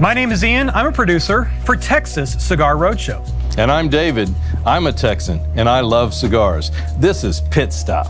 My name is Ian. I'm a producer for Texas Cigar Roadshow. And I'm David. I'm a Texan, and I love cigars. This is Pit Stop.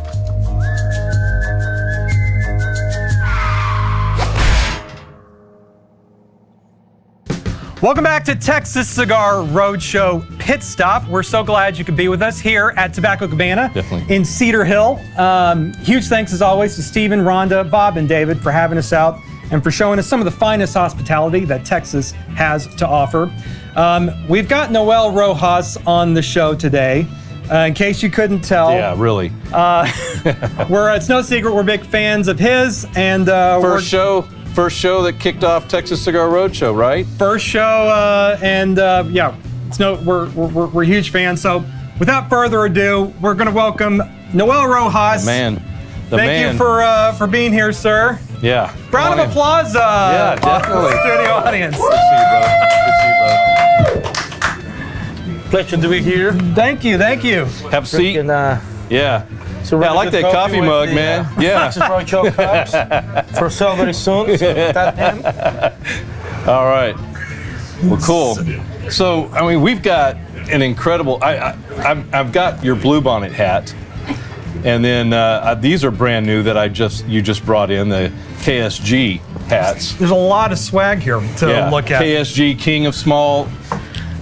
Welcome back to Texas Cigar Roadshow Pit Stop. We're so glad you could be with us here at Tobacco Cabana Definitely. in Cedar Hill. Um, huge thanks as always to Stephen, Rhonda, Bob, and David for having us out and for showing us some of the finest hospitality that Texas has to offer. Um, we've got Noel Rojas on the show today. Uh, in case you couldn't tell, Yeah, really. we're, it's no secret we're big fans of his, and uh, First show, first show that kicked off Texas Cigar Roadshow, right? first show, uh, and uh, yeah, it's no, we're, we're, we're huge fans. So, without further ado, we're going to welcome Noel Rojas. Man, the Thank man. you for uh, for being here, sir. yeah. Round of applause, uh, Yeah, definitely. studio audience. Good to see you, brother. Good to see you, Pleasure to be here. Thank you, thank you. Have a seat. And, uh, Yeah. so Yeah, I like that coffee with mug, the, man. Uh, Yeah. Texas Roadshow cups for sale very soon. So tap him. All right. Well, cool. So, I mean, we've got an incredible. I, I I've, I've got your bluebonnet hat, and then uh, uh, these are brand new that I just you just brought in the KSG hats. There's a lot of swag here to look at. KSG King of Small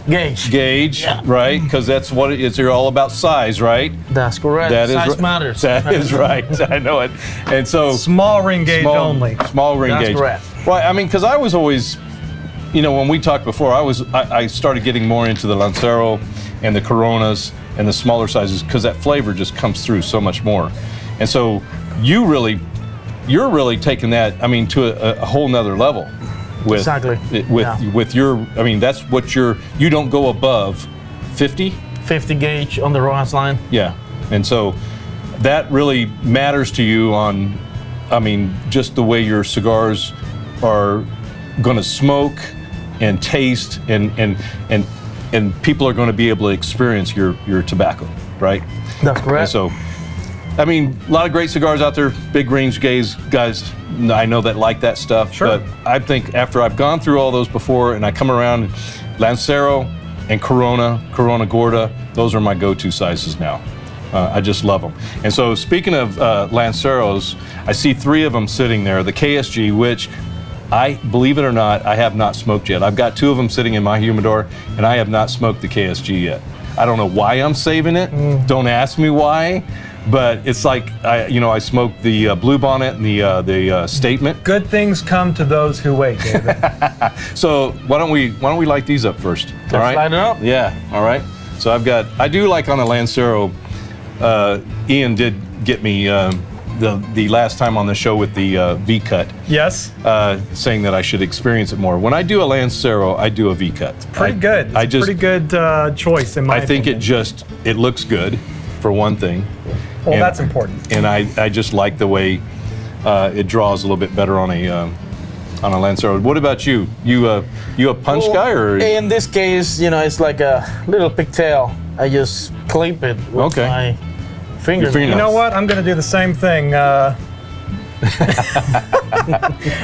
Gauge. Gauge, right? Because that's what it is. You're all about size, right? That's correct. That is Size ri- matters. That is right. I know it. And so Small ring gauge small, only. Small ring That's gauge. correct. Right. I mean, because I was always, you know, when we talked before, I was I, I started getting more into the Lancero and the Coronas and the smaller sizes because that flavor just comes through so much more. And so you really, you're really taking that. I mean, to a, a whole nother level. With, Exactly. With Yeah. with your, I mean, that's what you're. You don't go above 50. 50 gauge on the Rojas line. Yeah. And so that really matters to you on, I mean, just the way your cigars are going to smoke and taste and, and, and, and people are going to be able to experience your, your tobacco, right? That's And correct. so, I mean, a lot of great cigars out there, big ring gauge guys. I know that like that stuff. Sure. But I think after I've gone through all those before and I come around, Lancero and Corona, Corona Gorda, those are my go-to sizes now. Uh, I just love them. And so, speaking of uh, Lanceros, I see three of them sitting there. The KSG, which I believe it or not, I have not smoked yet. I've got two of them sitting in my humidor, and I have not smoked the KSG yet. I don't know why I'm saving it. Don't ask me why, but it's like I, you know, I smoked the uh, blue bonnet and the uh, the uh, statement. Good things come to those who wait, David. So why don't we why don't we light these up first? all right. light it up. Yeah. All right. So I've got I do like on a Lancero. Uh, Ian did get me um, the the last time on the show with the uh, V cut. yes, uh, saying that I should experience it more. When I do a Lancero, I do a V cut. pretty I- good. It's I a just, pretty good uh, choice in my I think it just it looks good, for one thing. Well, and- that's important. And I, I just like the way uh, it draws a little bit better on a um, on a Lancero. What about you? You uh, you a punch guy or? In this case, you know, it's like a little pigtail. I just clip it with Okay. my fingernails. fingernails. You know what? I'm going to do the same thing. Uh,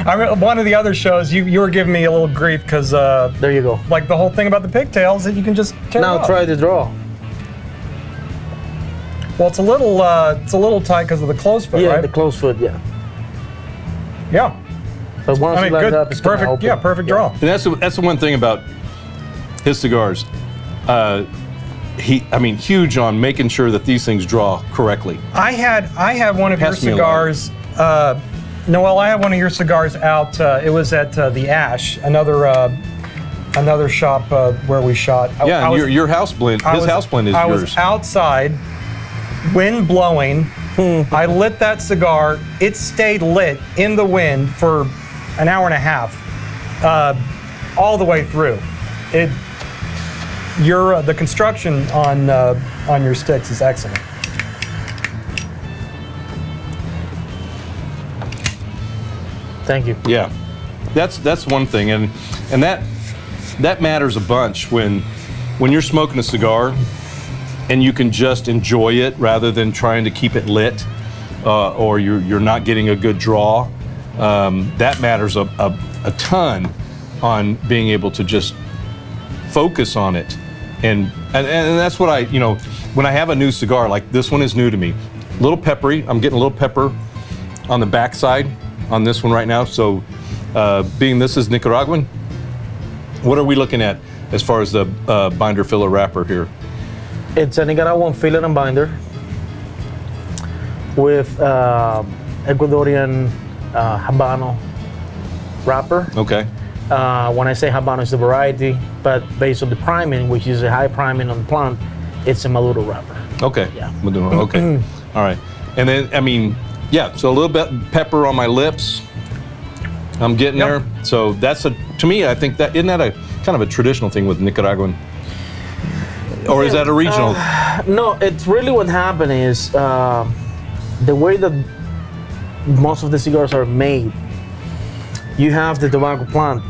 I re- one of the other shows, you, you were giving me a little grief because, uh, There you go. like, the whole thing about the pigtails that you can just tear Now off. try to draw. Well, it's a little, uh, it's a little tight because of the closed foot, Yeah, right? Yeah, the close foot. Yeah. yeah. But once I mean, you light good. up, it's gonna perfect. Yeah, perfect draw. And that's the, that's the one thing about his cigars. Uh, he, I mean, huge on making sure that these things draw correctly. I had I had one of Pass your cigars. Uh, Noel, I had one of your cigars out. Uh, it was at uh, the Ash, another uh, another shop uh, where we shot. I- Yeah, I was- your, your house blend, his was- house blend is I yours. was outside, wind blowing. I lit that cigar. It stayed lit in the wind for an hour and a half, uh, all the way through. It, your uh, the construction on uh, on your sticks is excellent. Thank you. Yeah, that's that's one thing, and and that that matters a bunch when when you're smoking a cigar and you can just enjoy it rather than trying to keep it lit, uh, or you're you're not getting a good draw. Um, that matters a, a, a ton on being able to just focus on it. And, and, and that's what I, you know, when I have a new cigar, like this one is new to me, a little peppery. I'm getting a little pepper on the backside on this one right now. So, uh, being this is Nicaraguan, what are we looking at as far as the uh, binder filler wrapper here? It's a Nicaraguan filler and binder with uh, Ecuadorian uh, Habano wrapper. Okay. Uh, when I say Habano, it's the variety, but based on the priming, which is a high priming on the plant, it's a Maduro wrapper. Okay. Yeah. Maduro. Okay. All right. And then, I mean, yeah, so a little bit pepper on my lips. I'm getting Yep. there. So that's a, to me, I think that, isn't that a kind of a traditional thing with Nicaraguan? Or is that a regional? No, it's really what happened is uh, the way that most of the cigars are made. You have the tobacco plant,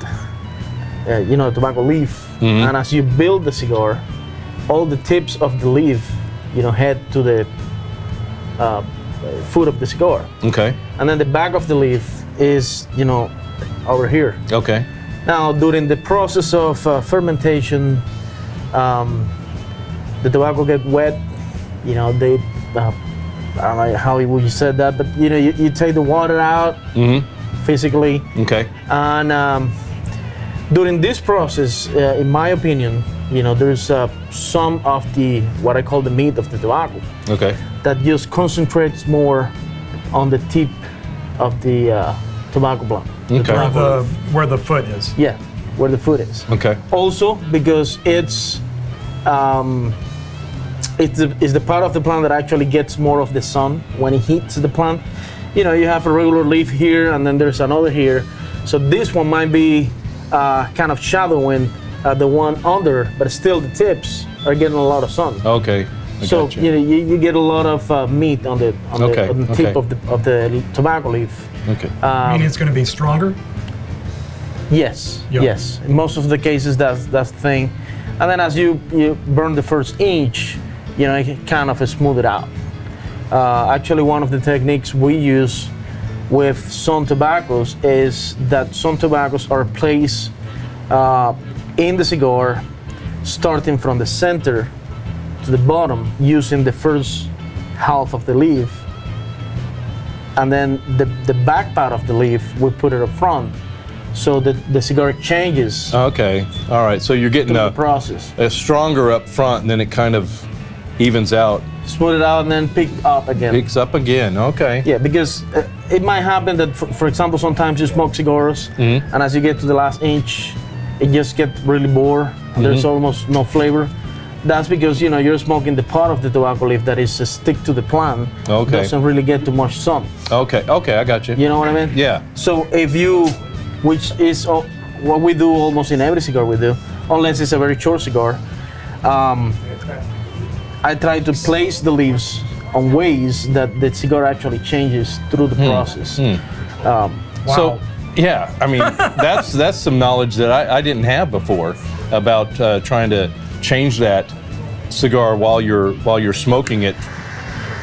uh, you know, tobacco leaf, and as you build the cigar, all the tips of the leaf, you know, head to the uh, foot of the cigar, okay. and then the back of the leaf is, you know, over here. Okay. Now, during the process of uh, fermentation, um, the tobacco get wet. You know, they, uh, I don't know how you said that, but you know, you, you take the water out physically, Okay. and um, during this process, uh, in my opinion, you know, there's uh, some of the what I call the meat of the tobacco Okay. that just concentrates more on the tip of the uh, tobacco plant. The Okay. Where tobacco the where the foot is. Yeah, where the foot is. Okay. Also, because it's um, it's the, it's the part of the plant that actually gets more of the sun when it hits the plant. You know, you have a regular leaf here, and then there's another here. So this one might be uh, kind of shadowing uh, the one under, but still the tips are getting a lot of sun. Okay. I so gotcha. you know, you, you get a lot of uh, meat on the on Okay, the, on the tip okay. of the of the tobacco leaf. Okay. I mean, it's going to be stronger. Yes, Yeah. yes. In most of the cases, that's that's the thing. And then as you you burn the first inch, you know, it kind of smooth it out. Uh, actually, one of the techniques we use with some tobaccos is that some tobaccos are placed uh, in the cigar, starting from the center to the bottom, using the first half of the leaf, and then the, the back part of the leaf we put it up front, so that the cigar changes okay. All right. So you're getting a, the process. a stronger up front, and then it kind of evens out, Smooth it out and then pick up again. picks up again. Okay. Yeah, because uh, it might happen that, for, for example, sometimes you smoke cigars, Mm-hmm. and as you get to the last inch, it just gets really bored. There's Mm-hmm. almost no flavor. That's because you know you're smoking the part of the tobacco leaf that is uh, stick to the plant. Okay. Doesn't really get too much sun. Okay. Okay. I got you. You know what I mean? Yeah. So if you, which is uh, what we do almost in every cigar we do, unless it's a very short cigar, um, I try to place the leaves on ways that the cigar actually changes through the process. Um, So, yeah, I mean, that's that's some knowledge that I, I didn't have before about uh, trying to change that cigar while you're while you're smoking it.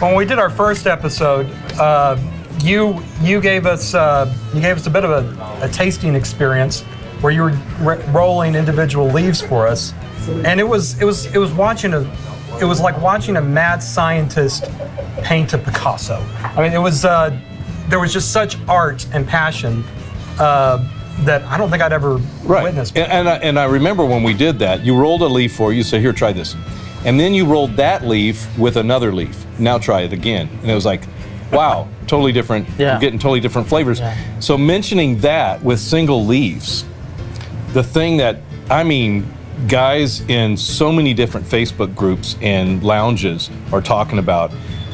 When we did our first episode, uh, you you gave us uh, you gave us a bit of a, a tasting experience where you were r- rolling individual leaves for us, and it was it was it was watching a it was like watching a mad scientist paint a Picasso. I mean, it was uh, there was just such art and passion uh, that I don't think I'd ever witnessed. And, and, I, and I remember when we did that, you rolled a leaf for you say, here, try this. And then you rolled that leaf with another leaf. Now try it again. And it was like, wow, totally different. Yeah. You're getting totally different flavors. Yeah. So mentioning that with single leaves, the thing that, I mean, guys in so many different Facebook groups and lounges are talking about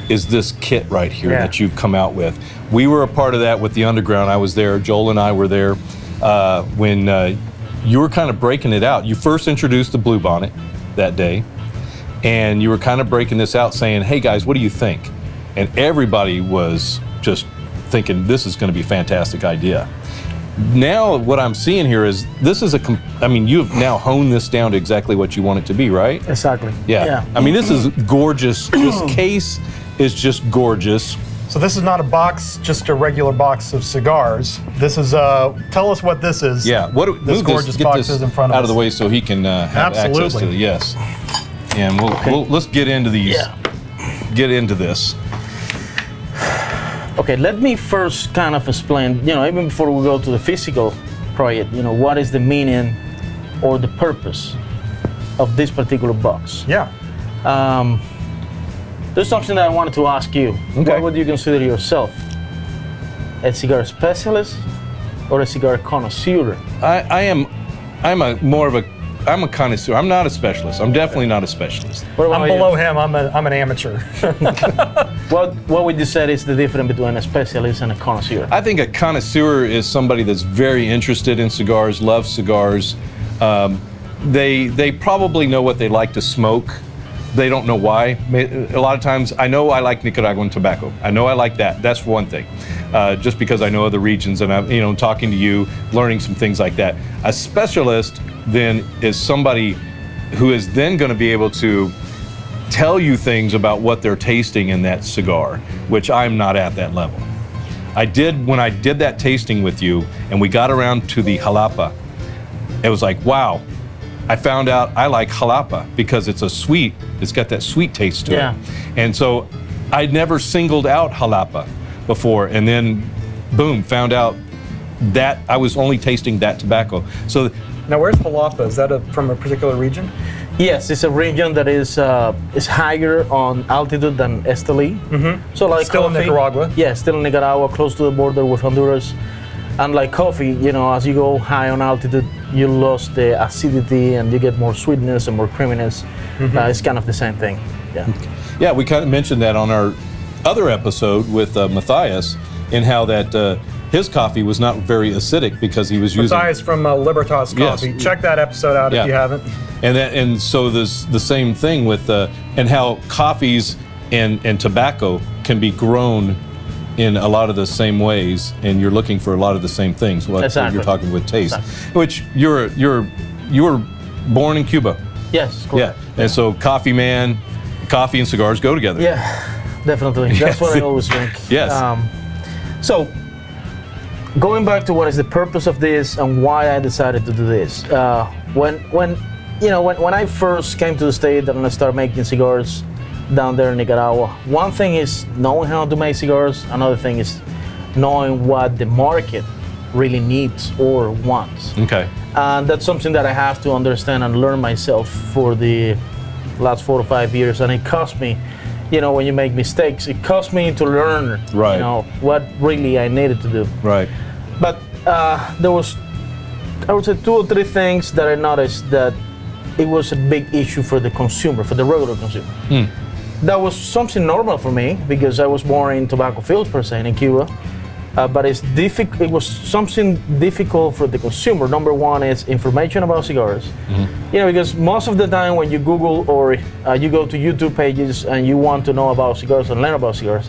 is this kit right here Yeah. that you've come out with. We were a part of that with the Underground. I was there. Joel and I were there uh, when uh, you were kind of breaking it out. You first introduced the Blue Bonnet that day, and you were kind of breaking this out, saying, "Hey guys, what do you think?" And everybody was just thinking this is going to be a fantastic idea. Now, what I'm seeing here is this is a. I mean, you have now honed this down to exactly what you want it to be, right? exactly. Yeah. yeah. I mean, this is gorgeous. this case is just gorgeous. So this is not a box, just a regular box of cigars. This is uh tell us what this is. Yeah. What do, this gorgeous get box this is in front of out us. of the way so he can uh, have access to Absolutely. it. Yes. And we'll, we'll let's get into these. Yeah. Get into this. Okay, let me first kind of explain, you know, even before we go to the physical project, you know, what is the meaning or the purpose of this particular box? Yeah. Um, there's something that I wanted to ask you. Okay. What would you consider yourself? A cigar specialist or a cigar connoisseur? I, I am I'm a more of a I'm a connoisseur. I'm not a specialist. I'm definitely not a specialist. What about I'm you? below him. I'm a, I'm an amateur. What, what would you say is the difference between a specialist and a connoisseur? I think a connoisseur is somebody that's very interested in cigars, loves cigars. Um, they they probably know what they like to smoke. They don't know why. A lot of times, I know I like Nicaraguan tobacco. I know I like that. That's one thing. Uh, just because I know other regions and I'm you know talking to you, learning some things like that. A specialist then is somebody who is then going to be able to tell you things about what they're tasting in that cigar, which I'm not at that level. I did when I did that tasting with you and we got around to the jalapa. It was like, wow, I found out I like jalapa because it's a sweet, it's got that sweet taste to Yeah. it. And so I'd never singled out jalapa before and then boom, found out that I was only tasting that tobacco. So now where's Jalapa? Is that a, from a particular region? Yes, it's a region that is uh, is higher on altitude than Esteli. Mm-hmm. So like Still in Nicaragua? Yeah, still in Nicaragua, close to the border with Honduras. And like coffee, you know, as you go high on altitude, you lose the acidity and you get more sweetness and more creaminess. Mm-hmm. Uh, it's kind of the same thing. Yeah. Yeah, we kind of mentioned that on our other episode with uh, Matthias, in how that uh, his coffee was not very acidic because he was using. Matthias from uh, Libertas Yes. Coffee. Check that episode out Yeah. if you haven't. And that, and so this the same thing with uh, and how coffees and and tobacco can be grown in a lot of the same ways, and you're looking for a lot of the same things. What Exactly. you're talking with taste, Exactly. which you're you're you were born in Cuba, Yes. yeah, correct. and so coffee man, coffee and cigars go together. Yeah, definitely. That's what I always drink. Yes. Um, so, going back to what is the purpose of this and why I decided to do this. Uh, when when you know when, when I first came to the state and I started making cigars down there in Nicaragua, one thing is knowing how to make cigars. Another thing is knowing what the market really needs or wants. Okay. And that's something that I have to understand and learn myself for the last four or five years. And it cost me, you know, when you make mistakes, it cost me to learn, Right. you know, what really I needed to do. Right. But uh, there was, I would say, two or three things that I noticed that it was a big issue for the consumer, for the regular consumer. That was something normal for me because I was born in tobacco fields per se in Cuba. Uh, but it's difficult. It was something difficult for the consumer. Number one is information about cigars. You know, because most of the time when you Google or uh, you go to YouTube pages and you want to know about cigars and learn about cigars,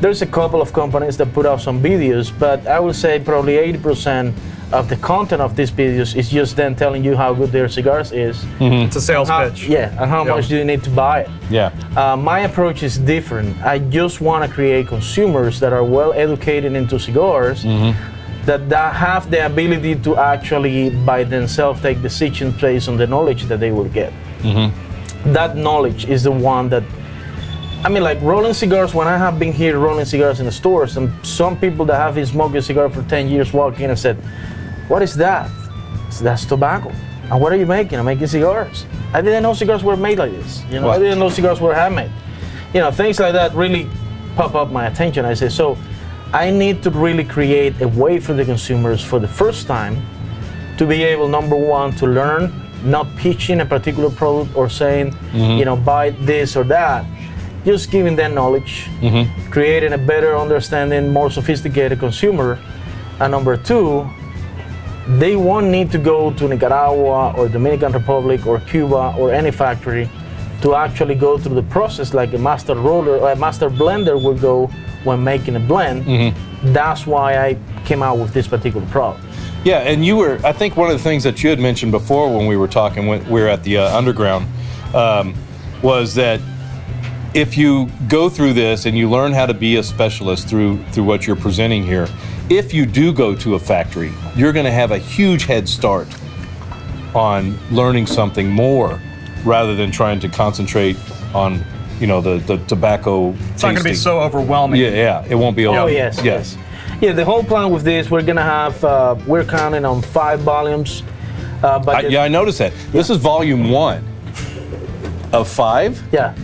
there's a couple of companies that put out some videos, but I would say probably 80% of the content of these videos is just them telling you how good their cigars is. Mm-hmm. It's a sales How- pitch. yeah, and how Yeah. much do you need to buy it. Yeah. Uh, my approach is different. I just want to create consumers that are well educated into cigars, mm-hmm. that, that have the ability to actually by themselves take decisions based on the knowledge that they will get. Mm-hmm. That knowledge is the one that, I mean, like rolling cigars. When I have been here rolling cigars in the stores, and some people that have been smoking a cigar for 10 years walk in and said, "What is that?" Said, That's tobacco. And what are you making? I'm making cigars. I didn't know cigars were made like this. You know, I didn't know cigars were handmade. You know, things like that really pop up my attention. I say, so I need to really create a way for the consumers for the first time to be able, number one, to learn, not pitching a particular product or saying, mm-hmm. you know, buy this or that. Just giving them knowledge, creating a better understanding, more sophisticated consumer. And number two, they won't need to go to Nicaragua or Dominican Republic or Cuba or any factory to actually go through the process like a master roller or a master blender would go when making a blend. That's why I came out with this particular product. Yeah, and you were, I think one of the things that you had mentioned before when we were talking when we were at the uh, underground um, was that if you go through this and you learn how to be a specialist through through what you're presenting here, if you do go to a factory, you're going to have a huge head start on learning something more rather than trying to concentrate on you know the the tobacco. It's not going to be so overwhelming. Yeah, yeah, it won't be. Oh yes, yes. yes. Yeah, the whole plan with this, we're gonna have, uh, we're counting on five volumes. Uh, but I, yeah, I noticed that. This is volume one of five. yeah,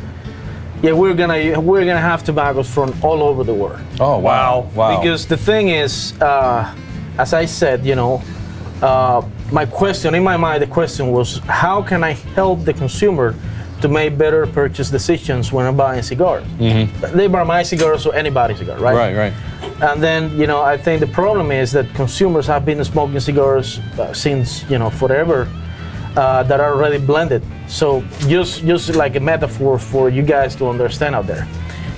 yeah, we're gonna we're gonna have tobaccos from all over the world. Oh wow, wow. Because the thing is, uh, as I said, you know, uh, my question in my mind, the question was, how can I help the consumer to make better purchase decisions when I'm buying cigars? Mm-hmm. They buy my cigars or anybody's cigar, right? right, right. And then, you know, I think the problem is that consumers have been smoking cigars uh, since, you know, forever uh, that are already blended. So just, just like a metaphor for you guys to understand out there.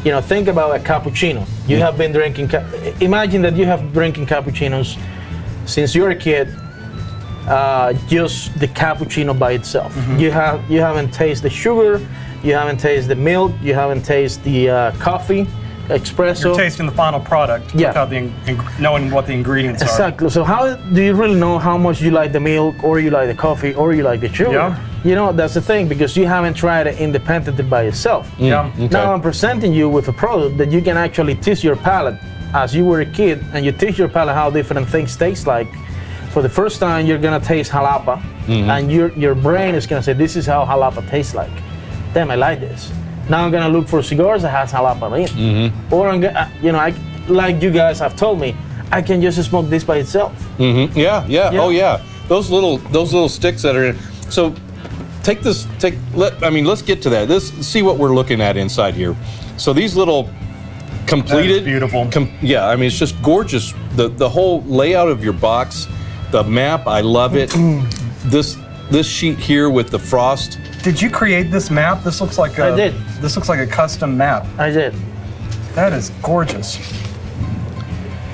You know, think about a cappuccino. You have been drinking, ca- imagine that you have been drinking cappuccinos since you're a kid, uh, just the cappuccino by itself. You, have, you haven't tasted the sugar, you haven't tasted the milk, you haven't tasted the uh, coffee, espresso. You're tasting the final product Yeah. without the in- in- knowing what the ingredients are. Exactly. So how do you really know how much you like the milk, or you like the coffee, or you like the sugar? Yeah. You know that's the thing because you haven't tried it independently by yourself. Yeah. Okay. Now I'm presenting you with a product that you can actually taste your palate as you were a kid, and you teach your palate how different things taste like. For the first time, you're gonna taste jalapa, Mm-hmm. and your your brain is gonna say, "This is how jalapa tastes like." Damn, I like this. Now I'm gonna look for cigars that has jalapa in it, Mm-hmm. or I'm gonna, you know, I, like you guys have told me, I can just smoke this by itself. hmm Yeah, yeah, Yeah. Oh yeah. Those little those little sticks that are in. So take this. Take. Let. I mean, let's get to that. Let's see what we're looking at inside here. So these little completed. beautiful. com- yeah. I mean, it's just gorgeous. The the whole layout of your box, the map. I love it. this this sheet here with the frost. Did you create this map? This looks like a. I did. This looks like a custom map. I did. That is gorgeous.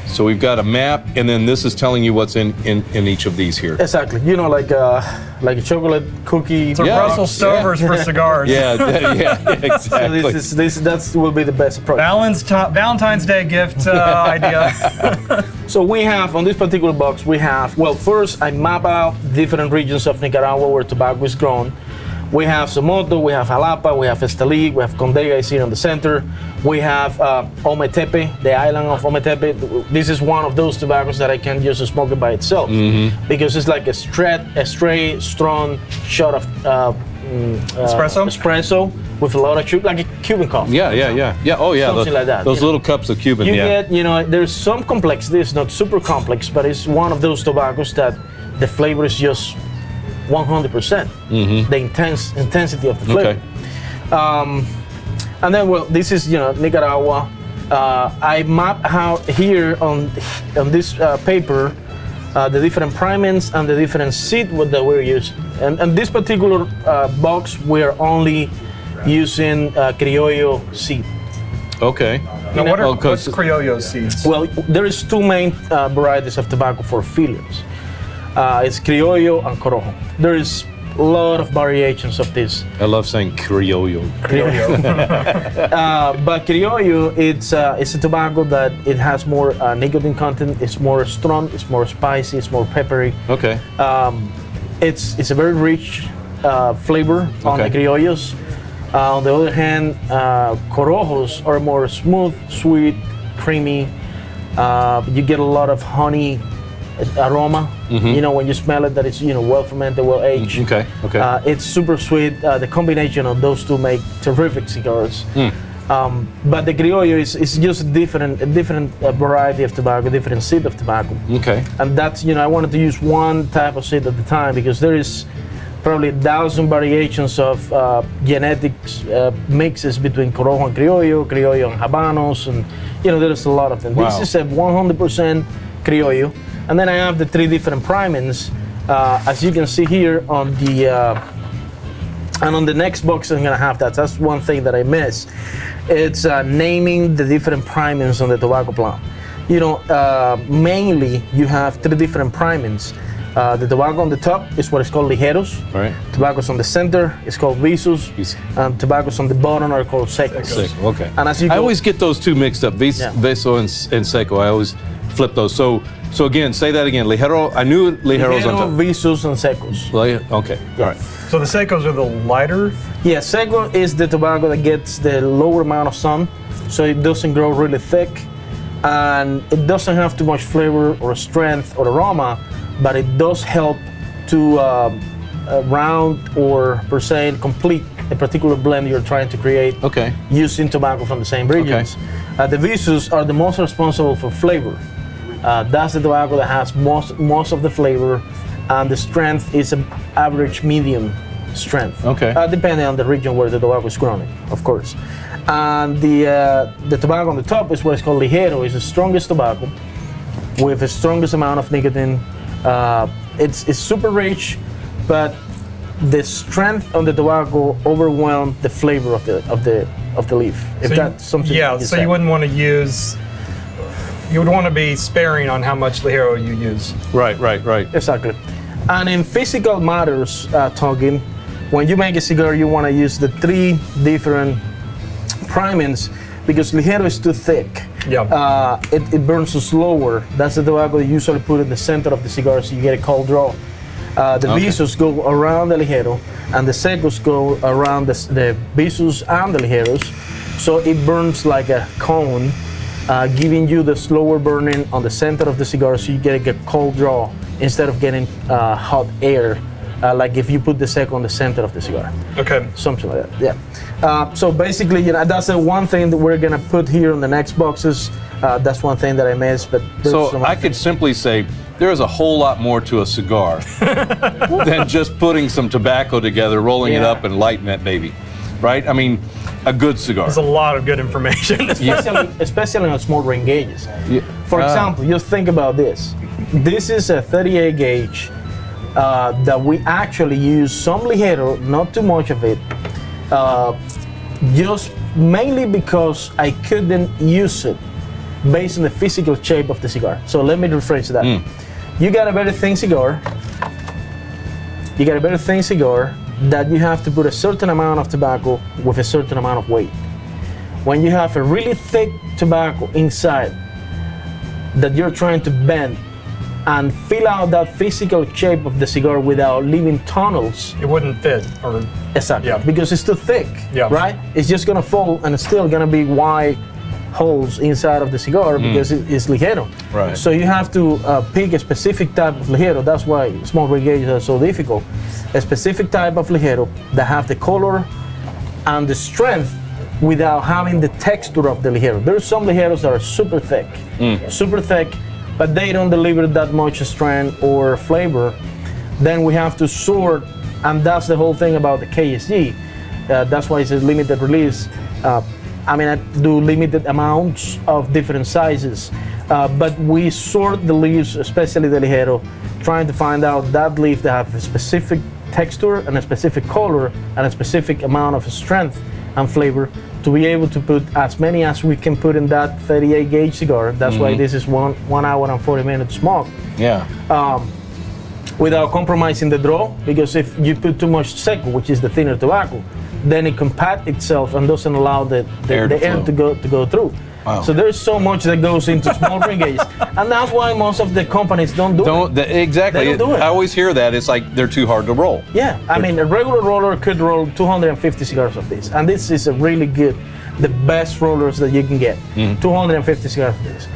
So we've got a map, and then this is telling you what's in in, in each of these here. Exactly. You know, like uh, like a chocolate cookie. So Yeah. Russell Stovers for cigars. Yeah, yeah, yeah, So exactly. this is this that will be the best approach. Valentine's, Valentine's Day gift uh, idea. So we have on this particular box we have well first I map out different regions of Nicaragua where tobacco is grown. We have Somoto, we have Jalapa, we have Esteli, we have Condega is here in the center. We have uh, Ometepe, the island of Ometepe. This is one of those tobaccos that I can just smoke it by itself because it's like a straight, a straight, strong shot of uh, mm, uh, Espresso? espresso with a lot of sugar, like a Cuban coffee. Yeah, yeah, yeah, yeah. Oh, yeah. Something those, like that, Those you know. little cups of Cuban. You yeah. get, you know, there's some complexity. It's not super complex, but it's one of those tobaccos that the flavor is just 100%. percent The intense intensity of the flavor. Mm-hmm. okay. Um, and then, well, this is, you know, Nicaragua. Uh, I map out here on on this uh, paper uh, the different primings and the different seed what that we're using. And, and this particular uh, box, we're only using uh, Criollo seed. Okay. now, what are Oh, 'cause- what's Criollo seeds? Well, there is two main uh, varieties of tobacco for fillers. Uh, it's Criollo and Corojo. There is a lot of variations of this. I love saying criollo. Uh, but Criollo, it's uh, it's a tobacco that it has more uh, nicotine content. It's more strong. It's more spicy. It's more peppery. Okay. Um, it's it's a very rich uh, flavor on the criollos. Uh, on the other hand, uh, corojos are more smooth, sweet, creamy. Uh, you get a lot of honey aroma. You know when you smell it, that it's you know well fermented, well aged. Okay, okay. Uh, it's super sweet. Uh, the combination of those two make terrific cigars. Um, but the criollo is, is just a different, a different uh, variety of tobacco, different seed of tobacco okay. and that's you know I wanted to use one type of seed at the time because there is probably a thousand variations of uh, genetics uh, mixes between Corojo and Criollo, Criollo and Habanos, and you know there's a lot of them. Wow. This is a 100% Criollo, and then I have the three different primings, uh, as you can see here on the. Uh, and on the next box, I'm gonna have that. That's one thing that I miss. It's uh, naming the different primings on the tobacco plant. You know, uh, mainly you have three different primings. Uh, the tobacco on the top is what is called ligeros. Right. Tobaccos on the center is called visos. Vis- And tobaccos on the bottom are called secos. Seco, okay. And as you I always get those two mixed up, vis, Yeah. Viso and, and Seco. I always flip those. So, so again, say that again. Ligero, I knew Ligero's on Ligero, top. visos, and secos. Li- Okay, all right. So the Secos are the lighter. Yeah, seco is the tobacco that gets the lower amount of sun, so it doesn't grow really thick, and it doesn't have too much flavor or strength or aroma, but it does help to um, uh, round or per se complete a particular blend you're trying to create Okay. using tobacco from the same regions. Uh, the visos are the most responsible for flavor. Uh, that's the tobacco that has most most of the flavor, and the strength is an average medium strength. Okay. Uh, depending on the region where the tobacco is grown, of course. And the uh, the tobacco on the top is what is called ligero. It's the strongest tobacco with the strongest amount of nicotine. Uh, it's it's super rich, but the strength on the tobacco overwhelmed the flavor of the of the of the leaf. If So that's something. Yeah, you so said. you wouldn't want to use. You would want to be sparing on how much Ligero you use. Right, right, right. Exactly. And in physical matters, uh, talking, when you make a cigar, you want to use the three different primings because ligero is too thick. Yeah. Uh, it, it burns slower. That's the tobacco you usually put in the center of the cigar so you get a cold draw. Uh, the Okay. visos go around the ligero, and the secos go around the, s- the visos and the ligeros. So it burns like a cone, uh, giving you the slower burning on the center of the cigar so you get a cold draw instead of getting uh, hot air, uh, like if you put the seco on the center of the cigar Okay. something like that. Yeah. Uh, so basically, you know, that's the one thing that we're gonna put here on the next boxes. Uh, that's one thing that I missed, but there's So some I other could simply say there is a whole lot more to a cigar than just putting some tobacco together, rolling it up, and lighting that baby. Right? I mean, a good cigar. There's a lot of good information. especially, especially on small ring gauges. Yeah. For Ah. example, just think about this. This is a 38 gauge uh, that we actually use some ligero, not too much of it, uh, just mainly because I couldn't use it based on the physical shape of the cigar. So let me rephrase that. You got a very thin cigar. You got a very thin cigar that you have to put a certain amount of tobacco with a certain amount of weight when you have a really thick tobacco inside that you're trying to bend and fill out that physical shape of the cigar without leaving tunnels it wouldn't fit. Or exactly Yeah. because it's too thick Yeah. right it's just gonna fall and it's still gonna be wide holes inside of the cigar because it is ligero Right. so you have to uh, pick a specific type of ligero that's why small ring gauges are so difficult a specific type of ligero that have the color and the strength without having the texture of the ligero. There's some ligeros that are super thick, super thick, but they don't deliver that much strength or flavor. Then we have to sort, and that's the whole thing about the KSG. Uh, that's why it's a limited release. Uh, I mean, I do limited amounts of different sizes, uh, but we sort the leaves, especially the ligero, trying to find out that leaf that have a specific texture and a specific color and a specific amount of strength and flavor to be able to put as many as we can put in that 38 gauge cigar. That's why this is one one hour and 40 minutes smoke yeah. without compromising the draw. Because if you put too much seco, which is the thinner tobacco, then it compacts itself and doesn't allow the, the Air the to air to go to go through. Wow. So there's so much that goes into small ring gauges, and that's why most of the companies don't do it. Don't the, exactly. They don't do it. I always hear that. It's like they're too hard to roll. Yeah, I mean, a regular roller could roll 250 cigars of this, and this is a really good, the best rollers that you can get. Mm-hmm. 250 cigars of this.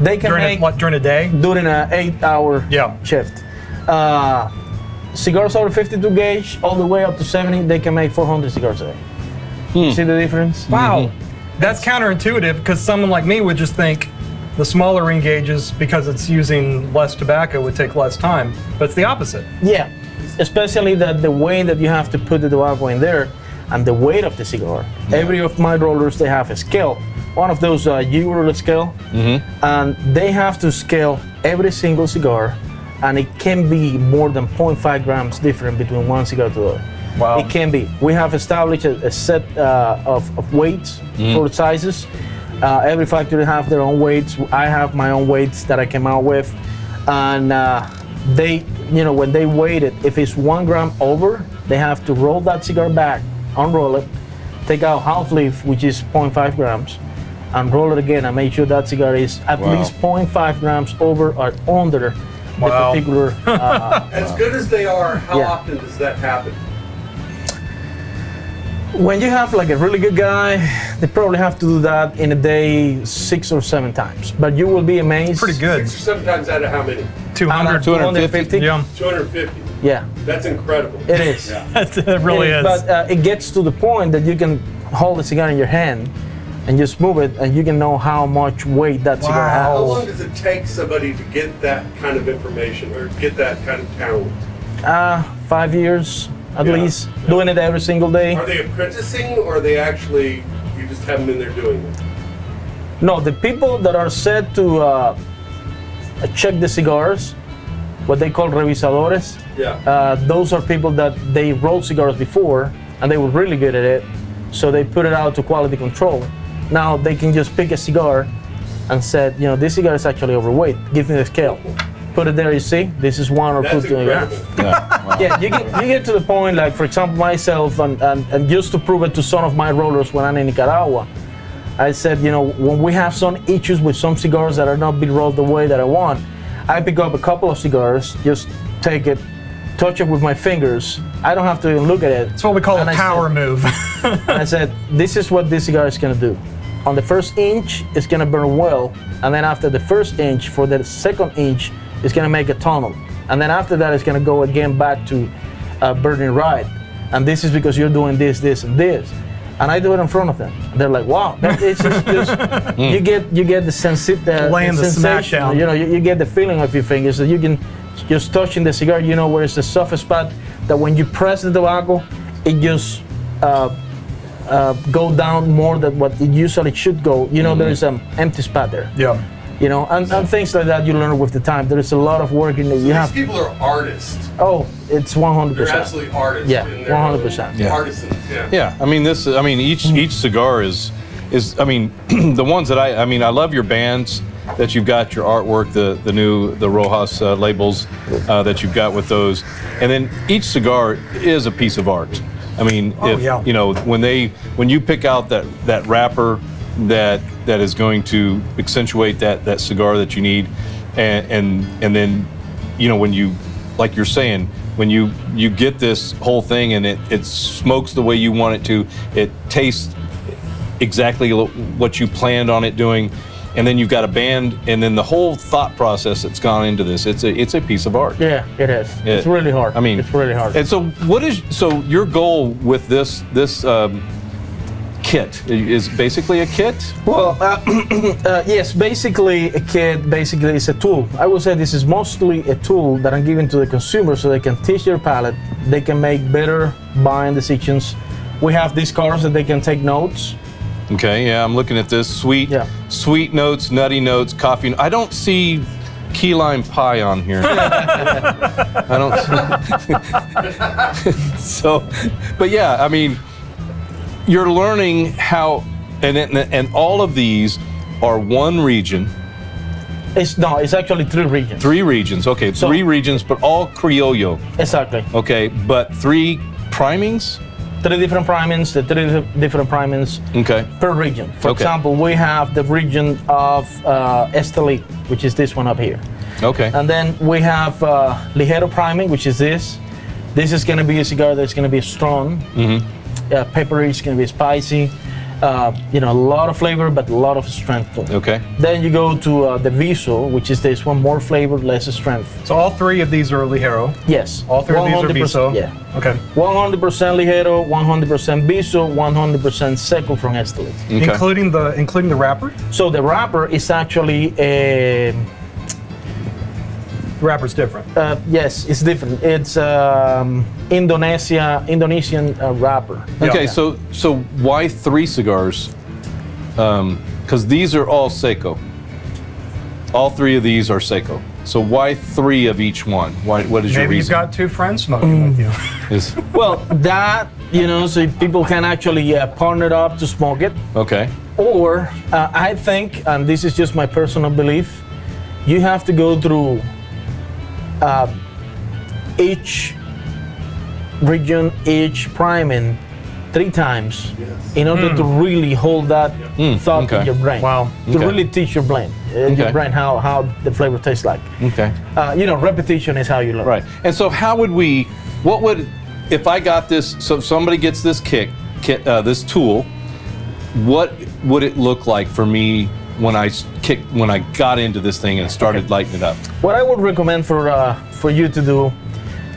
They can during a, make what, during a day. during an eight-hour Yeah. shift. Uh, cigars over 52 gauge, all the way up to 70, they can make 400 cigars a day. Hmm. See the difference? Wow, that's counterintuitive because someone like me would just think the smaller ring gauges, because it's using less tobacco, would take less time. But it's the opposite. Yeah, especially that the way that you have to put the tobacco in there and the weight of the cigar. Every of my rollers they have a scale, one of those uh, Euro scale, and they have to scale every single cigar, and it can be more than 0.5 grams different between one cigar to the other. Wow. It can be. We have established a, a set uh, of, of weights for sizes. Uh, every factory have their own weights. I have my own weights that I came out with, and uh, they you know, when they weight it, if it's one gram over, they have to roll that cigar back, unroll it, take out half leaf, which is 0.5 grams, and roll it again and make sure that cigar is at Wow. least 0.5 grams over or under Wow. the particular. Uh, As good as they are, how Yeah. often does that happen? when you have like a really good guy, they probably have to do that in a day six or seven times. But you will be amazed. Pretty good. Six or seven times out of how many? 200. 250. Yeah, 250. Yeah, That's incredible. it is. Yeah. it really It is. But uh, it gets to the point that you can hold the cigar in your hand and just move it, and you can know how much weight that cigar How Wow. long does it take somebody to get that kind of information or get that kind of talent? has. Uh, five years at Yeah. least, doing it every single day. Are they apprenticing or are they actually, you just have them in there doing it? No, the people that are set to uh, check the cigars, what they call revisadores, Yeah. uh, those are people that they rolled cigars before and they were really good at it, so they put it out to quality control. Now they can just pick a cigar and said, you know, this cigar is actually overweight. Give me the scale. Put it there. You see, this is one or That's two. to- Yeah. Wow. Yeah, you get you get to the point like, for example, myself, and, and, and just to prove it to some of my rollers when I'm in Nicaragua, I said, you know, when we have some issues with some cigars that are not being rolled the way that I want, I pick up a couple of cigars, just take it, touch it with my fingers. I don't have to even look at it. It's what we call And a I power said- move. I said, this is what this cigar is gonna do. On the first inch, it's gonna burn well, and then after the first inch, for the second inch, it's gonna make a tunnel, and then after that, it's gonna go again back to uh, burning right. And this is because you're doing this, this, and this. And I do it in front of them. They're like, "Wow, that, it's just, just you get you get the sensi- uh, Laying the smack sensation, down. You know, you, you get the feeling of your fingers. So you can just touching the cigar. You know where it's the soft spot that when you press the tobacco, it just uh, uh, go down more than what it usually should go. You know, there is an empty spot there. yeah. You know, and, and things like that you learn with the time. There is a lot of work in it. You These have people are artists. oh, it's 100. They're percent absolutely artists. Yeah, in their 100%. Yeah. Artisans, yeah. Yeah, I mean this. I mean each each cigar is is. I mean the ones that I. I mean I love your bands that you've got your artwork, the the new the Rojas uh, labels uh, that you've got with those, and then each cigar is a piece of art. I mean, Oh, if yeah. you know when they when you pick out that that wrapper that that is going to accentuate that that cigar that you need, and and and then you know when you like you're saying when you you get this whole thing and it it smokes the way you want it to it tastes exactly what you planned on it doing and then you've got a band and then the whole thought process that's gone into this it's a it's a piece of art Yeah, it is. It's really hard. i mean it's really hard. and so what is so your goal with this this um, kit is basically a kit Well, uh, uh, yes, basically a kit basically is a tool. I would say this is mostly a tool that I'm giving to the consumer so they can teach their palate, they can make better buying decisions. We have these cards that they can take notes. Okay, yeah, I'm looking at this sweet, Yeah. sweet notes, nutty notes, coffee. I don't see key lime pie on here. I don't. See. so, but yeah, I mean, you're learning how, and and, and all of these are one region, It's no, it's actually three regions. three regions. Okay, So- three regions, but all criollo. Exactly. Okay, but three primings. Three different primings, the three different primings Okay. per region. For Okay. example, we have the region of uh, Esteli, which is this one up here. Okay. And then we have uh, Ligero priming, which is this. This is going to be a cigar that's going to be strong. Mm-hmm. Uh, peppery, it's going to be spicy. Uh, you know, a lot of flavor, but a lot of strength. too. Okay. Then you go to uh, the Viso, which is this one, more flavor, less strength. So all three of these are Ligero. Yes. All three of these are Viso. Yeah. Okay. 100% Ligero, 100% Viso, 100% Seco from Esteli. Okay. Including the including the wrapper. So the wrapper is actually a. The wrapper's different. Uh, yes, it's different. It's um, Indonesia, Indonesian uh, wrapper. Okay, Yeah. so so why three cigars? Because these are all Seco. All three of these are Seco. So why three of each one? Why? What is your Maybe you've got two friends smoking with you. Is- Well, that you know, so people can actually uh, partner up to smoke it, okay. or uh, I think, and this is just my personal belief, you have to go through uh, each region, each priming three times Yes. in order to really hold that thought okay. in your brain. Wow. To Okay. really teach your brain, uh, Okay. your brain how, how the flavor tastes like. Okay. Uh, you know, repetition is how you learn. Right. And so, how would we? What would if I got this? So if somebody gets this kick, kit, uh, this tool. What would it look like for me when I s- kick when I got into this thing and started lighting it up? What I would recommend for uh, for you to do,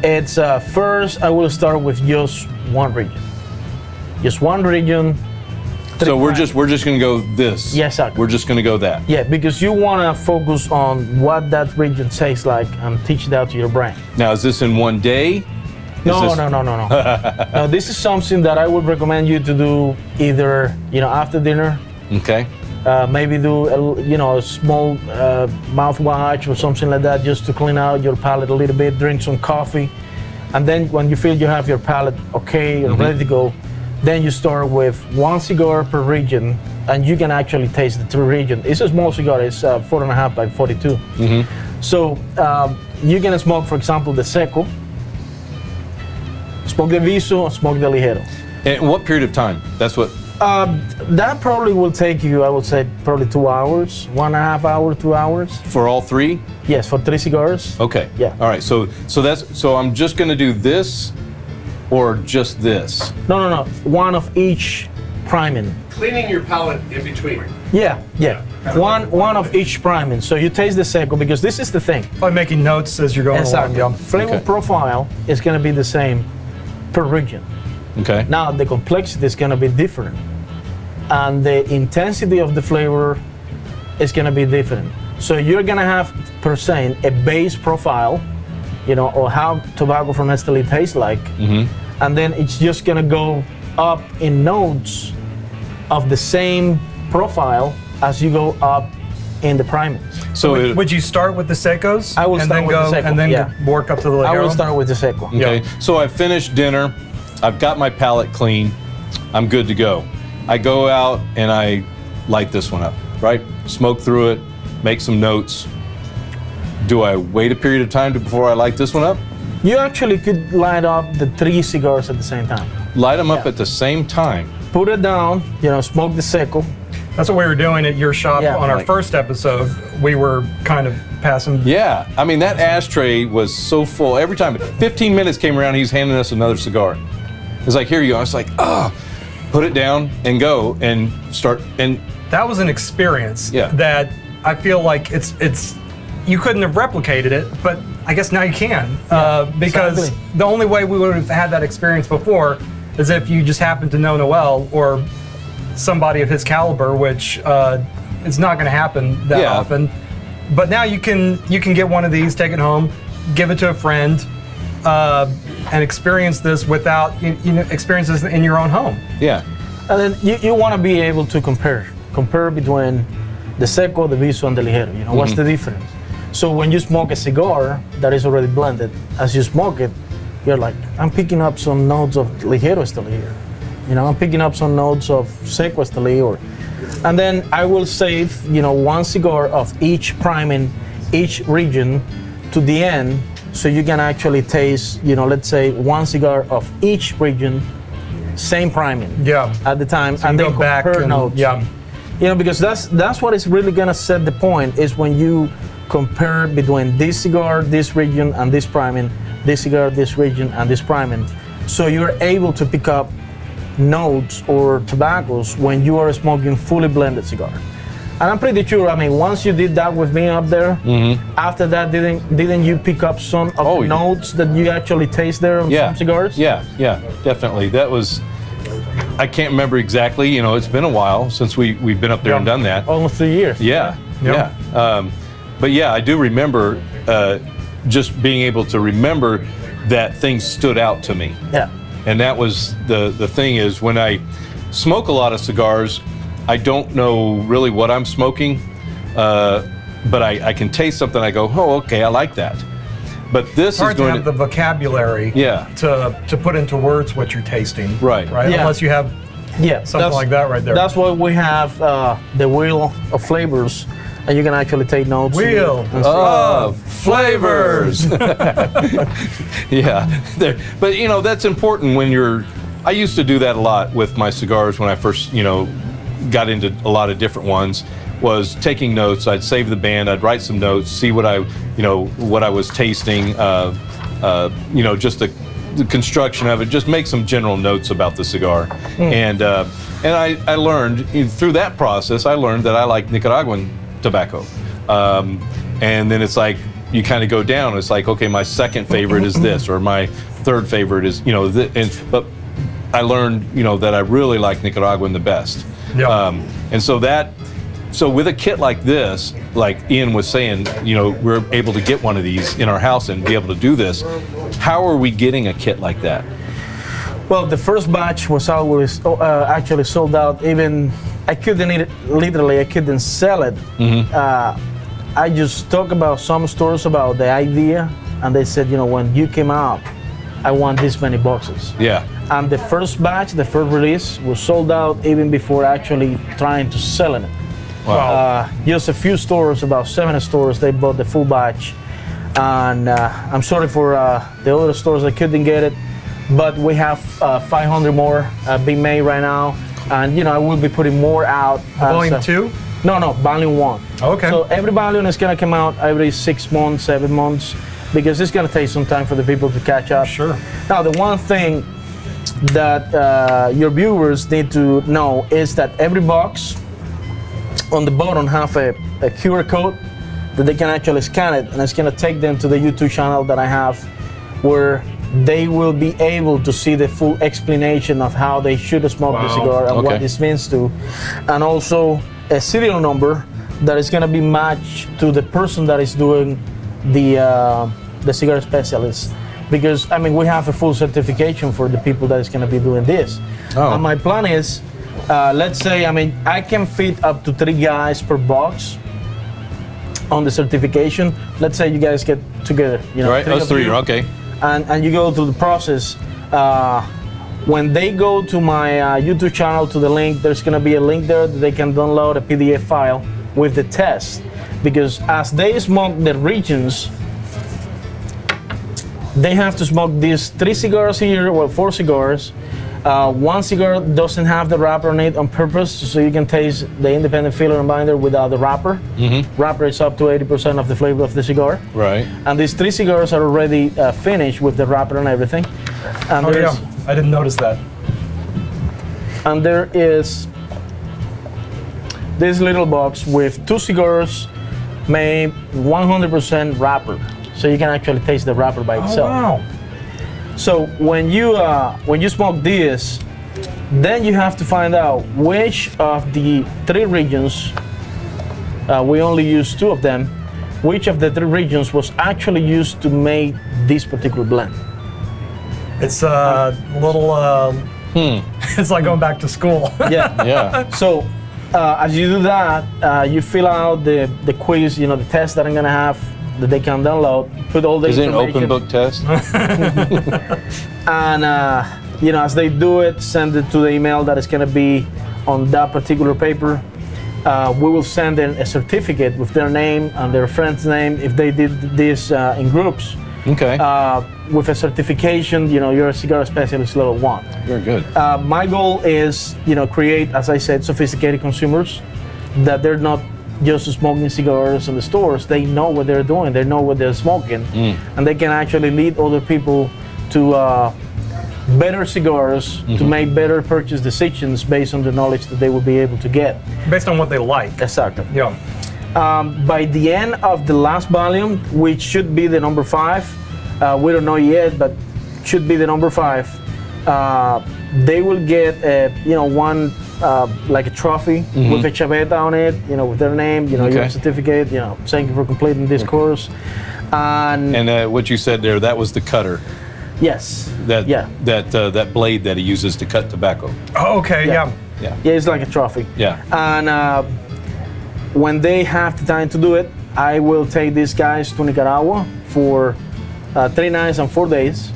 it's uh, first I will start with just one region, just one region. So we're just we're just gonna go this. Yes, sir. We're just gonna go that. Yeah, because you want to focus on what that region tastes like and teach that to your brain. Now is this in one day? No, this- no, no, no, no. no. This is something that I would recommend you to do either you know after dinner, Okay. Uh, maybe do a, you know a small uh, mouthwash or something like that just to clean out your palate a little bit. Drink some coffee, and then when you feel you have your palate okay and ready to go, then you start with one cigar per region, and you can actually taste the two region. It's a small cigar. It's uh, four and a half by 42. So um, you can smoke, for example, the seco, smoke the viso, smoke the ligero. And what period of time? That's what. Um, that probably will take you, I would say, probably two hours, one and a half hour, two hours. For all three? Yes, for three cigars. Okay. Yeah. All right. So so that's so I'm just gonna do this, or just this. No, no, no. One of each priming. Cleaning your palate in between. Yeah, yeah. One, one of each priming. So you taste the seco because this is the thing. By making notes as you're going Exactly. along. Yeah. Flavor Okay. profile is going to be the same per region. Okay. Now the complexity is going to be different, and the intensity of the flavor is going to be different. So you're going to have per se a base profile, you know, or how tobacco from Esteli tastes like, mm-hmm. and then it's just going to go up in notes of the same profile as you go up in the primings. so Would, would you start with the secos? I will and start then with the go seco, and then yeah. work up to the I will start with the seco. Okay. Yeah. So I finished dinner. I've got my palate clean. I'm good to go. I go out and I light this one up, right? Smoke through it, make some notes. Do I wait a period of time to, before I light this one up? You actually could light up the three cigars at the same time. Light them up Yeah. at the same time. Put it down, you know, smoke the seco. That's what we were doing at your shop Yeah. on our Like- first episode. We were kind of passing. Yeah. I mean, that ashtray was so full. Every time 15 minutes came around, he's handing us another cigar. It's like, here you go. I was like, ah, put it down and go and start. And That was an experience Yeah. that I feel like it's it's you couldn't have replicated it, but I guess now you can uh, because exactly. the only way we would have had that experience before is if you just happened to know Noel or somebody of his caliber, which uh, is not going to happen that Yeah. often. But now you can you can get one of these, take it home, give it to a friend, uh, and experience this without you, you know experience this in your own home. yeah. And then you, you want to be able to compare. Compare between the seco, the viso, and the ligero. You know, what's the difference? So when you smoke a cigar that is already blended, as you smoke it, you're like, I'm picking up some notes of ligero esteli here. You know, I'm picking up some notes of seco esteli or and then I will save, you know, one cigar of each priming, each region to the end, so you can actually taste, you know, let's say one cigar of each region, same priming Yeah. at the time, So and then compare and- notes. yeah. you know, because that's that's what is really gonna set the point is when you compare between this cigar, this region, and this priming, this cigar, this region, and this priming. So you're able to pick up notes or tobaccos when you are smoking fully blended cigar. And I'm pretty sure. I mean, once you did that with me up there, after that, didn't didn't you pick up some of Mm-hmm. Oh, the notes that you actually taste there on Yeah. some cigars? Yeah, yeah, definitely. That was. I can't remember exactly. You know, it's been a while since we we've been up there and done that. Almost three years. Yeah, Yeah. yeah. Um, but yeah, I do remember uh, just being able to remember that things stood out to me. Yeah. And that was the the thing is when I smoke a lot of cigars, I don't know really what I'm smoking, uh, but I, I can taste something. I go, oh, okay, I like that. But this It's hard is to going have the vocabulary Yeah. to to put into words what you're tasting. Right. Right. Yeah. Unless you have Yeah, Something like that right there. That's why we have uh, the wheel of flavors, and you can actually take notes. Wheel and see- of flavors. yeah, there. But you know that's important when you're. I used to do that a lot with my cigars when I first, you know, got into a lot of different ones. Was taking notes. I'd save the band. I'd write some notes. See what I, you know, what I was tasting. Uh, uh, you know, just the, the construction of it. Just make some general notes about the cigar. And uh, and I, I learned through that process. I learned that I like Nicaraguan tobacco. Um, and then it's like you kind of go down. It's like okay, my second favorite is this, or my third favorite is you know. Th- and but I learned you know that I really like Nicaraguan the best. Yeah. Um, and so that. So with a kit like this, like Ian was saying, you know, we're able to get one of these in our house and be able to do this. How are we getting a kit like that? Well, the first batch was always oh, uh, actually sold out. Even I couldn't eat it, literally, I couldn't sell it. Uh, I just talked about some stores about the idea, and they said, you know, when you came out, I want this many boxes. Yeah. And the first batch, the first release, was sold out even before actually trying to sell it. Wow. Uh, just a few stores, about seven stores, they bought the full batch. And uh, I'm sorry for uh, the other stores that couldn't get it, but we have uh, 500 more uh, being made right now. And you know, I will be putting more out. as, Volume uh, two? No, no, volume one. Okay. So every volume is gonna come out every six months, seven months, because it's gonna take some time for the people to catch up. Sure. Now, the one thing that uh, your viewers need to know is that every box on the bottom have a, a QR code that they can actually scan it, and it's gonna take them to the YouTube channel that I have, where they will be able to see the full explanation of how they should smoke the cigar and Okay. what this means to, and also a serial number that is gonna be matched to the person that is doing the uh, the cigar specialist. Because I mean, we have a full certification for the people that is gonna be doing this. Oh. And my plan is, uh, let's say, I mean, I can fit up to three guys per box on the certification. Let's say you guys get together, you know, Right. Us of three. you, Okay. and, and you go through the process. Uh, when they go to my uh, YouTube channel to the link, there's gonna be a link there that they can download a PDF file with the test. Because as they smoke the regions, they have to smoke these three cigars here, or four cigars. Uh, one cigar doesn't have the wrapper on it on purpose, so you can taste the independent filler and binder without the wrapper. Wrapper is up to 80% of the flavor of the cigar. Right. And these three cigars are already uh, finished with the wrapper and everything. And, Oh, yeah. I didn't notice that. and there is this little box with two cigars made 100% wrapper. So you can actually taste the wrapper by Oh, itself. wow. So when you uh, when you smoke this, then you have to find out which of the three regions. Uh, we only use two of them. Which of the three regions was actually used to make this particular blend? It's a little. Uh, It's like going back to school. Yeah. Yeah. So uh, as you do that, uh, you fill out the, the quiz, you know, the test that I'm gonna have that they can download. Put all the Is it an open book test? and uh, you know as they do it send it to the email that is going to be on that particular paper uh, we will send them a certificate with their name and their friend's name if they did this uh, in groups Okay. With a certification you know you're a cigar specialist level one. Very good. uh, my goal is you know create as i said sophisticated consumers that they're not just smoking cigars in the stores. They know what they're doing. They know what they're smoking. And they can actually lead other people to uh, better cigars to make better purchase decisions based on the knowledge that they will be able to get. Based on what they like. exactly. Yeah. um, by the end of the last volume, which should be the number five, we don't know yet, but should be the number five. Uh, they will get a, you know one uh, like a trophy with a chaveta on it, you know, with their name, you know, your Okay. certificate, you know, thank you for completing this course. And, And uh, what you said there, that was the cutter. yes, That yeah, that uh, that blade that he uses to cut tobacco. Oh, okay. Yeah. Yeah. Yeah. yeah, it's like a trophy. Yeah. And uh, when they have the time to do it, I will take these guys to Nicaragua for uh, three nights and four days.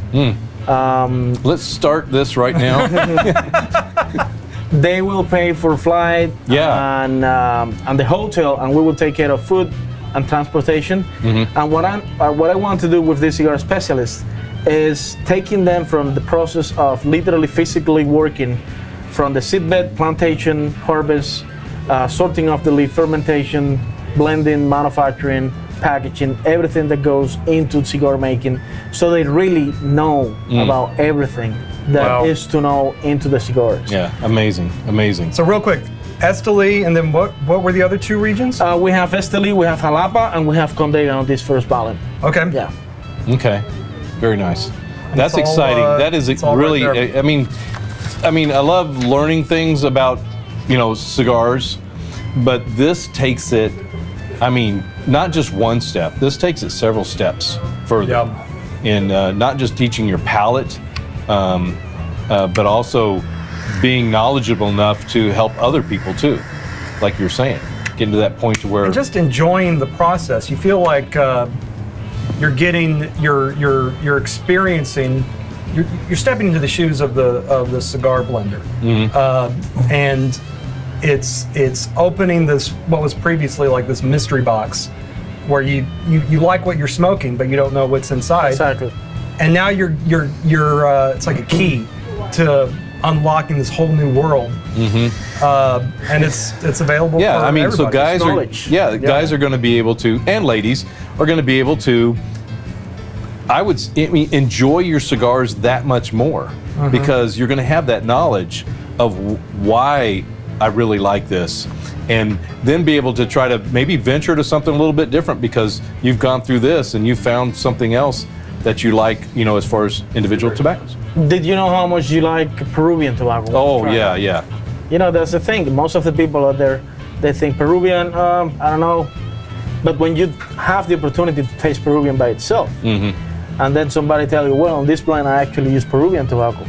Um, Let's start this right now. they will pay for flight Yeah. and um, and the hotel, and we will take care of food and transportation. Mm-hmm. And what I uh, what I want to do with this cigar specialist is taking them from the process of literally physically working from the seedbed, plantation, harvest, uh, sorting of the leaf, fermentation, blending, manufacturing, packaging, everything that goes into cigar making, so they really know Mm. about everything that is Wow. to know into the cigars. Yeah, amazing, amazing. So real quick, Esteli, and then what? What were the other two regions? Uh, we have Esteli, we have Jalapa, and we have Condega on this first ballot. okay. Yeah. Okay, very nice. That's all, exciting. uh, that is it's all right really. there. I, I mean, I mean, I love learning things about, you know, cigars, but this takes it. I mean, not just one step. This takes it several steps further Yeah. in uh, not just teaching your palate, um, uh, but also being knowledgeable enough to help other people too, like you're saying, getting to that point to where And just enjoying the process. You feel like uh, you're getting, you're you're you're experiencing, you're, you're stepping into the shoes of the of the cigar blender, uh, and it's it's opening this what was previously like this mystery box, where you you, you like what you're smoking, but you don't know what's inside. Exactly. and now you're you're you're uh, it's like a key to unlocking this whole new world uh, and it's it's available Yeah, for I mean, so guys are knowledge. yeah, guys are going to be able to, and ladies are going to be able to. I would s- I mean, enjoy your cigars that much more Uh-huh. because you're going to have that knowledge of why I really like this, and then be able to try to maybe venture to something a little bit different because you've gone through this and you found something else that you like, you know, as far as individual tobaccos. Did you know how much you like Peruvian tobacco? Oh yeah, yeah, You know, that's the thing. Most of the people out there, they think Peruvian, um, I don't know. But when you have the opportunity to taste Peruvian by itself, Mm-hmm. and then somebody tell you, well, on this blend I actually use Peruvian tobacco,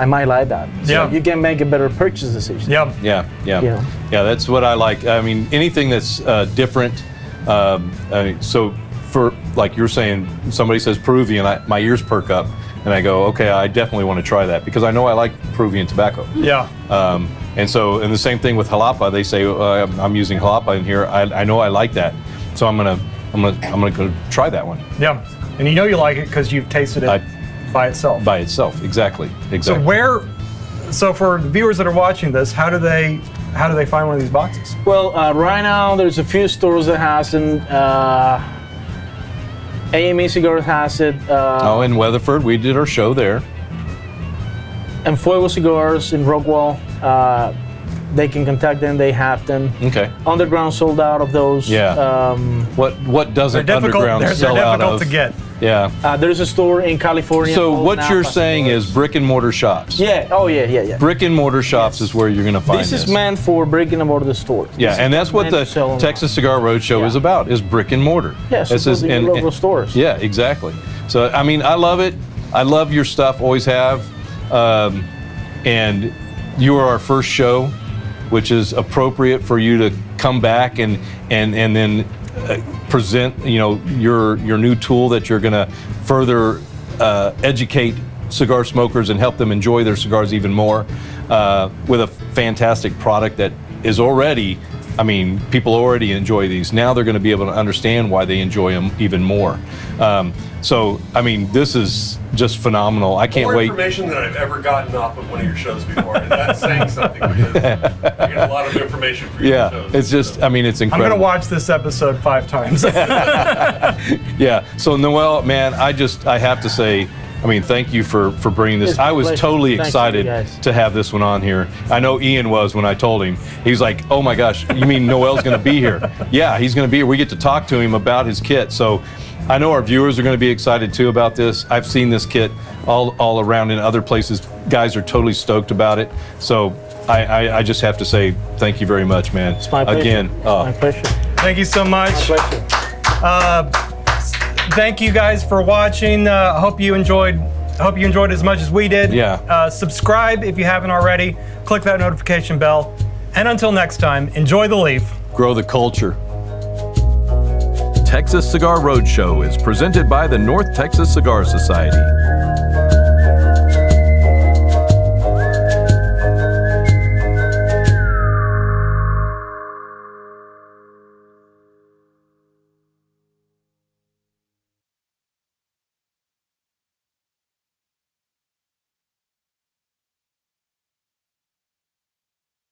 I might like that. So Yeah. you can make a better purchase decision. yeah Yeah, yeah, Yeah. yeah. That's what I like. I mean, anything that's uh, different. Um, I mean, so for like you're saying, somebody says Peruvian, I, my ears perk up, and I go, okay, I definitely want to try that because I know I like Peruvian tobacco. yeah Um, and so, and the same thing with jalapa. They say uh, I'm- I'm using jalapa in here. I, I know I like that, so I'm gonna, I'm gonna, I'm gonna go try that one yeah and you know you like it because you've tasted it I- by itself by itself. Exactly, exactly. so exactly. where so for the viewers that are watching this how do they how do they find one of these boxes Well, uh, right now there's a few stores that has it. Uh, AME Cigars has it. Uh, oh, in Weatherford, we did our show there. and Fuego Cigars in Rockwall. Uh, they can contact them. They have them. Okay. Underground sold out of those. Yeah. Um, What what doesn't difficult underground they're, they're sell out difficult to get Yeah. uh, there's a store in California. So called what you're Napa saying Cigars. is brick and mortar shops. Yeah. Oh yeah. Yeah. Yeah. Brick and mortar shops is where you're going to find this this. is meant for brick and mortar stores. yeah, This and that's what the to sell online. Texas Cigar Roadshow Yeah. is about: is brick and mortar. Yeah, This is- supporting your local stores. Yeah, exactly. So I mean, I love it. I love your stuff. Always have. Um, and you are our first show, which is appropriate for you to come back and and and then uh, present. You know your your new tool that you're going to further uh, educate cigar smokers and help them enjoy their cigars even more uh, with a fantastic product that is already. I mean, people already enjoy these. Now they're going to be able to understand why they enjoy them even more. Um, so, I mean, this is just phenomenal. I can't More wait. information than I've ever gotten off of one of your shows before, and that's saying something because I get a lot of information for your Yeah, shows. it's just, I mean, it's incredible. i'm gonna watch this episode five times Yeah. So Noel, man, I just I have to say, I mean, thank you for for bringing this. I was pleasure. totally Thank excited guys. to have this one on here. I know Ian was when I told him. He's like, "Oh my gosh, you mean Noel's going to be here?" yeah, he's going to be here. We get to talk to him about his kit. So I know our viewers are going to be excited too about this. I've seen this kit all all around in other places. Guys are totally stoked about it. So I I, I just have to say thank you very much, man. It's my pleasure. Again, It's uh, my pleasure. thank you so much Pleasure. Thank you guys for watching. Uh, I hope you enjoyed. I hope you enjoyed as much as we did. Yeah. Uh, subscribe if you haven't already. Click that notification bell. And until next time, enjoy the leaf. grow the culture. Texas Cigar Roadshow is presented by the North Texas Cigar Society.